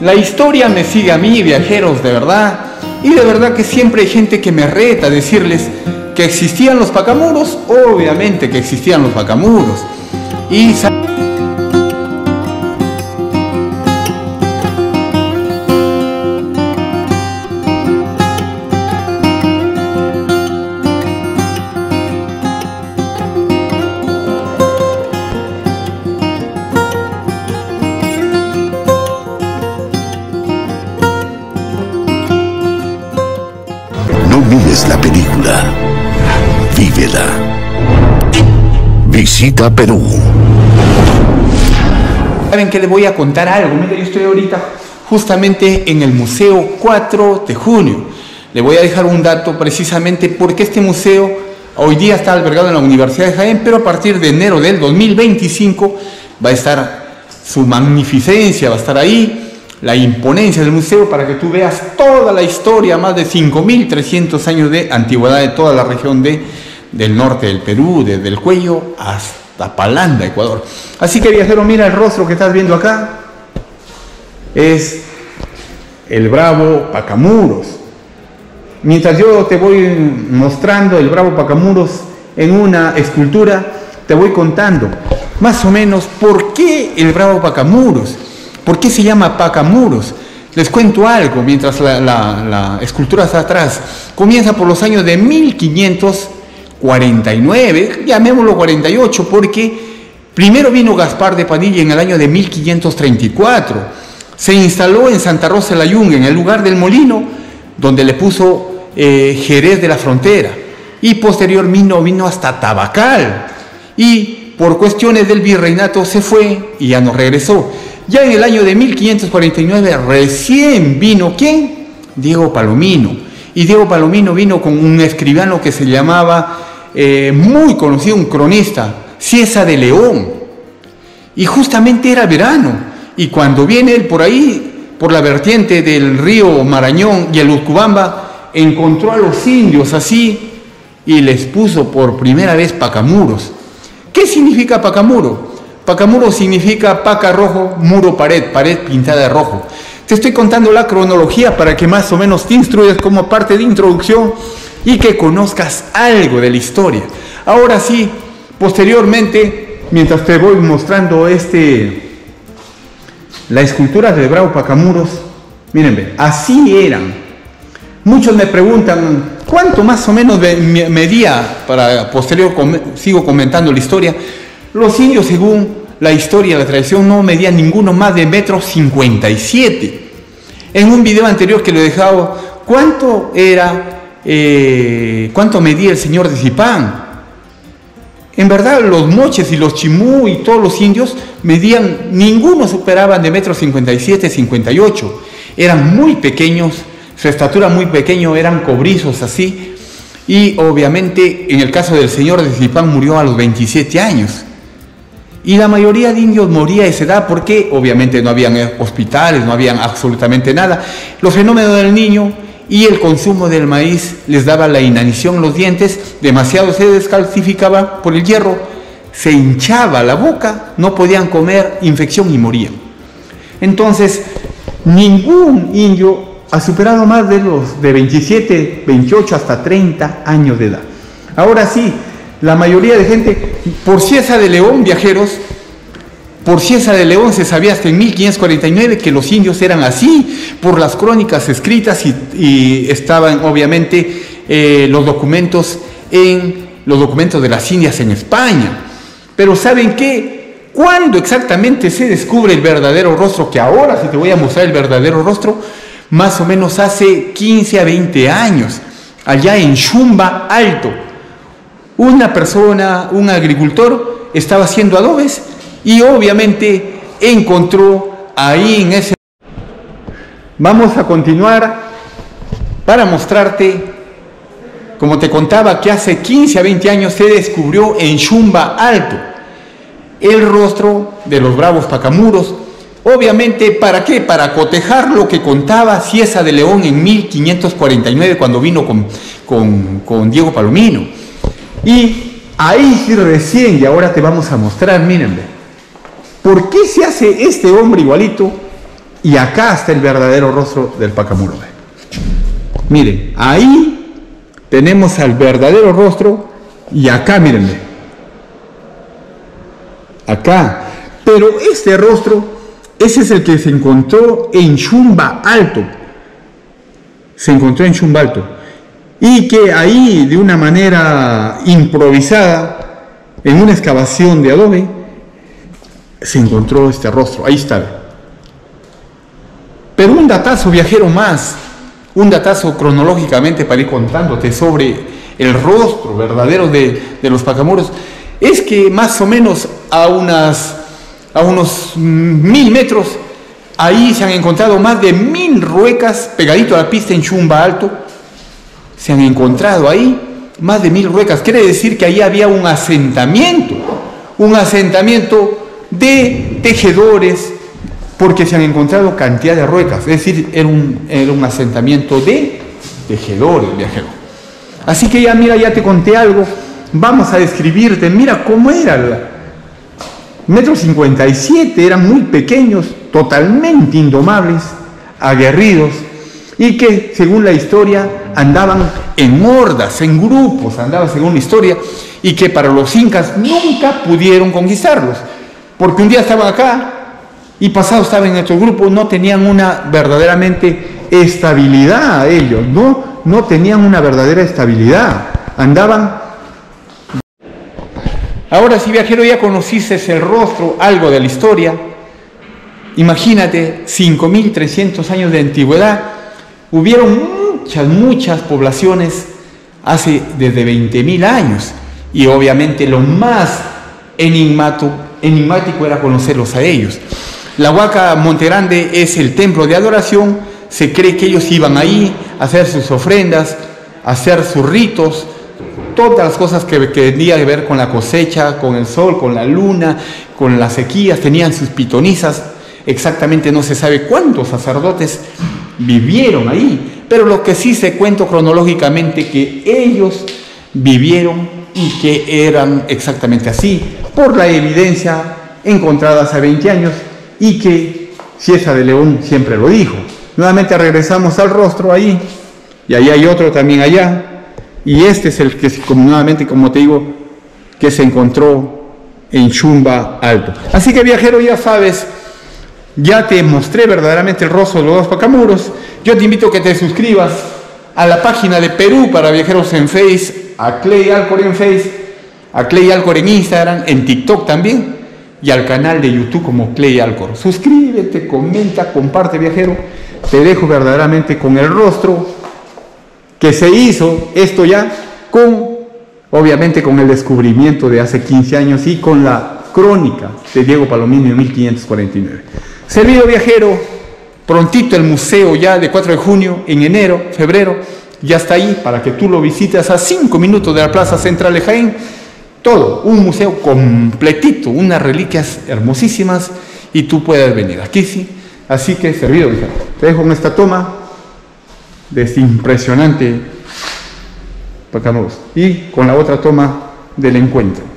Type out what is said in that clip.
La historia me sigue a mí, viajeros, de verdad. Y de verdad que siempre hay gente que me reta a decirles que existían los pacamuros. Obviamente que existían los pacamuros. Y la película. Vívela. Visita Perú. ¿Saben que les voy a contar algo? Mira, yo estoy ahorita justamente en el Museo 4 de Junio. Le voy a dejar un dato precisamente porque este museo hoy día está albergado en la Universidad de Jaén, pero a partir de enero del 2025 va a estar su magnificencia, va a estar ahí la imponencia del museo para que tú veas toda la historia, más de 5.300 años de antigüedad de toda la región de, del norte del Perú, desde el cuello hasta Palanda, Ecuador. Así que viajero, mira el rostro que estás viendo acá. Es el bravo Pacamuros. Mientras yo te voy mostrando el bravo Pacamuros en una escultura, te voy contando más o menos por qué el bravo Pacamuros. ¿Por qué se llama Pacamuros? Les cuento algo mientras la, escultura está atrás. Comienza por los años de 1549, llamémoslo 48, porque primero vino Gaspar de Padilla en el año de 1534. Se instaló en Santa Rosa de la Yunga, en el lugar del molino, donde le puso eh, Jerez de la Frontera. Y posterior vino, vino hasta Tabacal. Y por cuestiones del virreinato se fue y ya no regresó. Ya en el año de 1549 recién vino, ¿quién? Diego Palomino. Y Diego Palomino vino con un escribano que se llamaba, eh, muy conocido, un cronista, Ciesa de León. Y justamente era verano. Y cuando viene él por ahí, por la vertiente del río Marañón y el Ucubamba, encontró a los indios así y les puso por primera vez pacamuros. ¿Qué significa pacamuro? Pacamuro significa paca rojo, muro pared, pared pintada de rojo. Te estoy contando la cronología para que más o menos te instruyas como parte de introducción y que conozcas algo de la historia. Ahora sí, posteriormente, mientras te voy mostrando este, la escultura de Bravo Pacamuros, miren, así eran. Muchos me preguntan, ¿cuánto más o menos medía, para posterior sigo comentando la historia, los indios, según la historia, la tradición, no medían ninguno más de metro 57. En un video anterior que lo he dejado, ¿cuánto era, eh, cuánto medía el señor de Zipán? En verdad, los moches y los chimú y todos los indios medían, ninguno superaban de metro 57, 58. Eran muy pequeños, su estatura muy pequeño, eran cobrizos así. Y obviamente, en el caso del señor de Zipán, murió a los 27 años. Y la mayoría de indios moría a esa edad porque obviamente no habían hospitales, no habían absolutamente nada. Los fenómenos del niño y el consumo del maíz les daba la inanición en los dientes, demasiado se descalcificaba por el hierro, se hinchaba la boca, no podían comer, infección y morían. Entonces, ningún indio ha superado más de los de 27, 28 hasta 30 años de edad. Ahora sí, la mayoría de gente, por Ciesa de León, viajeros, por Ciesa de León se sabía hasta en 1549 que los indios eran así, por las crónicas escritas y, estaban obviamente eh, los documentos en los documentos de las Indias en España. Pero ¿saben qué? ¿Cuándo exactamente se descubre el verdadero rostro? Que ahora, si te voy a mostrar el verdadero rostro, más o menos hace 15 a 20 años, allá en Chumba Alto, una persona, un agricultor, estaba haciendo adobes y obviamente encontró ahí en ese... Vamos a continuar para mostrarte, como te contaba, que hace 15 a 20 años se descubrió en Chumba Alto el rostro de los bravos pacamuros. Obviamente, ¿para qué? Para cotejar lo que contaba Ciesa de León en 1549 cuando vino con, con, con Diego Palomino. Y ahí recién, y ahora te vamos a mostrar, mírenme. ¿Por qué se hace este hombre igualito? Y acá está el verdadero rostro del Pacamuro. Miren, ahí tenemos al verdadero rostro y acá, mírenme. Acá. Pero este rostro, ese es el que se encontró en Chumba Alto. Se encontró en Chumba Alto. Y que ahí, de una manera improvisada, en una excavación de adobe, se encontró este rostro. Ahí está. Pero un datazo viajero más, un datazo cronológicamente para ir contándote sobre el rostro verdadero de, los pacamuros, es que más o menos a, unas, a unos mil metros, ahí se han encontrado más de mil ruecas pegadito a la pista en Chumba Alto, se han encontrado ahí más de mil ruecas, quiere decir que ahí había un asentamiento, un asentamiento de tejedores, porque se han encontrado cantidad de ruecas, es decir, era un, asentamiento de tejedores, viajeros. Así que ya, mira, ya te conté algo, vamos a describirte, mira cómo era el metro 57, eran muy pequeños, totalmente indomables, aguerridos, y que según la historia andaban en hordas, en grupos, andaban según la historia, y que para los incas nunca pudieron conquistarlos, porque un día estaban acá y pasado estaban en nuestro grupo, no tenían una verdaderamente estabilidad ellos, no, no tenían una verdadera estabilidad, andaban... Ahora si viajero ya conociste el rostro, algo de la historia, imagínate, 5.300 años de antigüedad, hubieron muchas, muchas poblaciones hace desde 20.000 años. Y obviamente lo más enigmático era conocerlos a ellos. La Huaca Montegrande es el templo de adoración, se cree que ellos iban ahí a hacer sus ofrendas, a hacer sus ritos, todas las cosas que, tenían que ver con la cosecha, con el sol, con la luna, con las sequías, tenían sus pitonizas, exactamente no se sabe cuántos sacerdotes vivieron ahí, pero lo que sí se cuento cronológicamente que ellos vivieron y que eran exactamente así, por la evidencia encontrada hace 20 años y que Ciesa de León siempre lo dijo. Nuevamente regresamos al rostro ahí, y ahí hay otro también allá, y este es el que, nuevamente, como te digo, que se encontró en Chumba Alto. Así que viajero, ya sabes, ya te mostré verdaderamente el rostro de los pacamuros. Yo te invito a que te suscribas a la página de Perú para viajeros en Face, a Clay Alcor en Face, a Clay Alcor en Instagram, en TikTok también y al canal de YouTube como Clay Alcor. Suscríbete, comenta, comparte viajero. Te dejo verdaderamente con el rostro que se hizo esto ya con, obviamente con el descubrimiento de hace 15 años y con la crónica de Diego Palomino en 1549. Servido viajero, prontito el museo ya de 4 de junio, en enero, febrero, ya está ahí para que tú lo visites a 5 minutos de la Plaza Central de Jaén. Todo, un museo completito, unas reliquias hermosísimas y tú puedes venir. Aquí sí, así que servido, te dejo en esta toma de este impresionante y con la otra toma del encuentro.